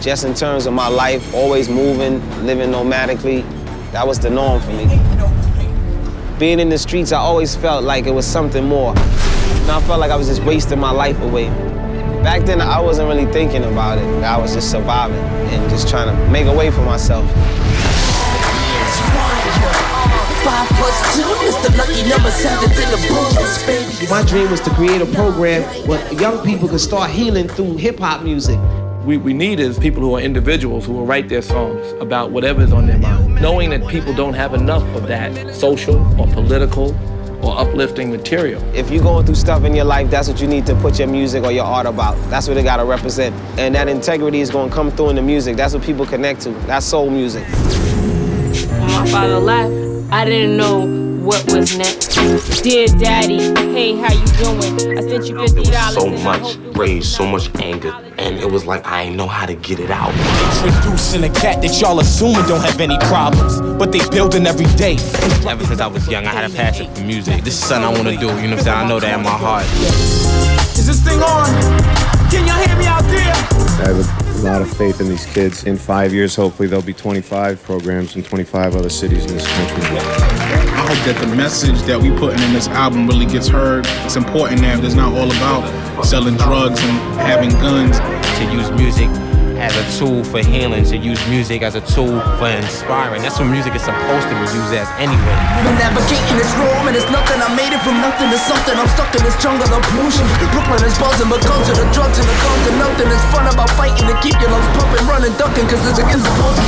just in terms of my life, always moving, living nomadically. That was the norm for me. Being in the streets, I always felt like it was something more. And I felt like I was just wasting my life away. Back then, I wasn't really thinking about it. I was just surviving and just trying to make a way for myself. Five plus two is the lucky number seven in the bonus, baby. My dream was to create a program where young people could start healing through hip hop music. We, we need is people who are individuals who will write their songs about whatever is on their mind, knowing that people don't have enough of that social or political or uplifting material. If you're going through stuff in your life, that's what you need to put your music or your art about. That's what it got to represent. And that integrity is going to come through in the music. That's what people connect to. That's soul music. When my father left, I didn't know what was next. Dear daddy, hey, how you doing? I sent you $50. There was so much rage, so much anger, and it was like I didn't know how to get it out. They're introducing a cat that y'all assuming don't have any problems, but they building every day. Ever since I was young, I had a passion for music. This is something I want to do, you know what I'm saying? I know that in my heart. Is this thing on? Can y'all hear me out there? I have a lot of faith in these kids. In five years, hopefully, there'll be 25 programs in 25 other cities in this country. I hope that the message that we putting in this album really gets heard. It's important that it's not all about selling drugs and having guns. To use music as a tool for healing, to use music as a tool for inspiring. That's what music is supposed to be used as anyway. I'm navigating this room and it's nothing. I made it from nothing to something. I'm stuck in this jungle of pollution. Brooklyn is buzzing, but guns to the drugs and the guns to nothing. It's fun about fighting to keep your lungs pumping, running, ducking, cause it's against the supposed to be